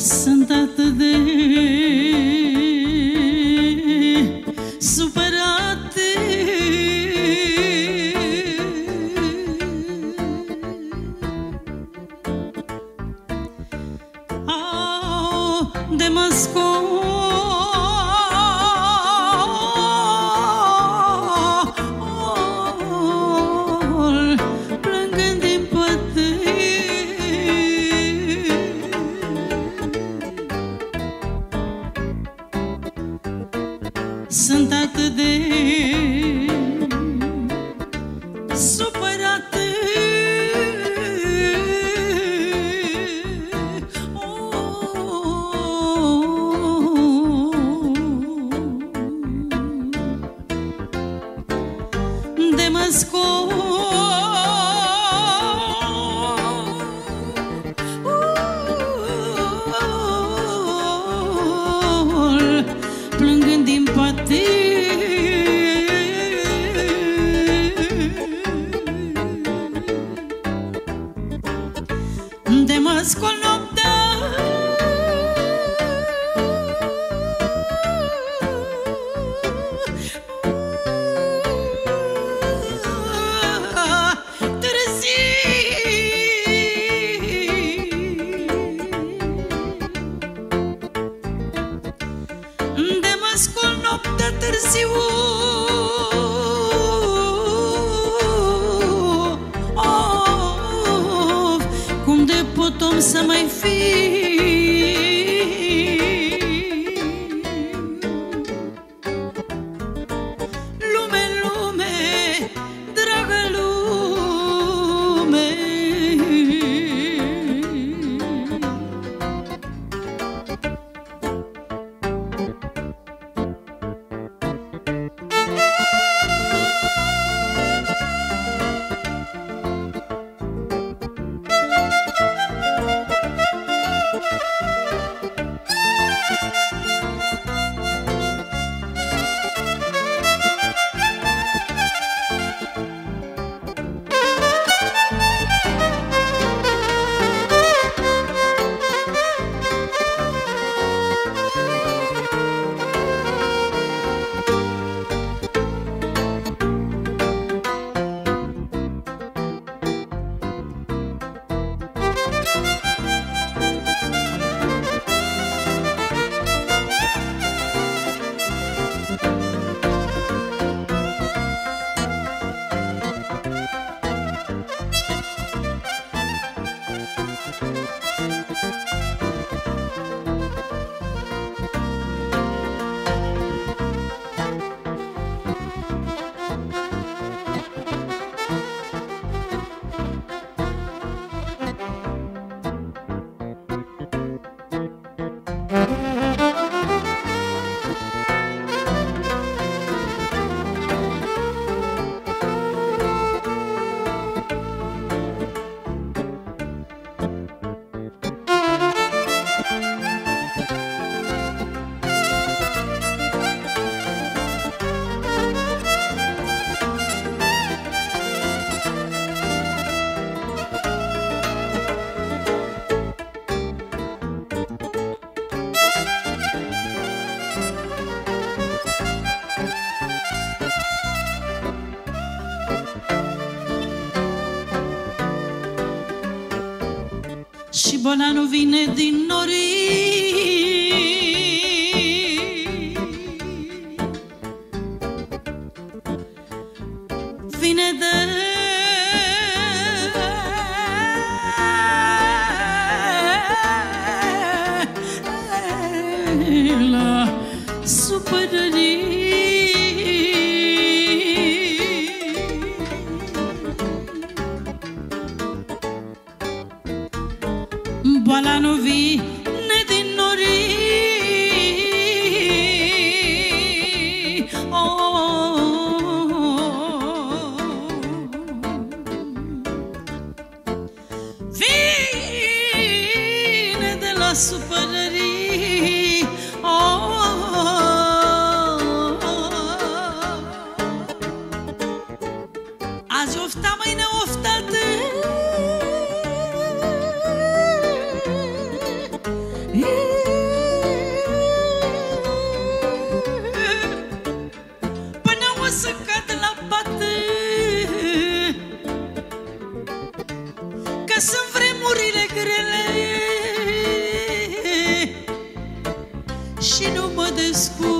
Sunt atât de supărate. Au, de mă scol Sunt atât de târziu. Of, Cum de pot om să mai fi μπορεί να την ωρία. supărării. Oh, oh, oh, Azi ofta, mâine ofta Până o să cadă și nu mă descurc.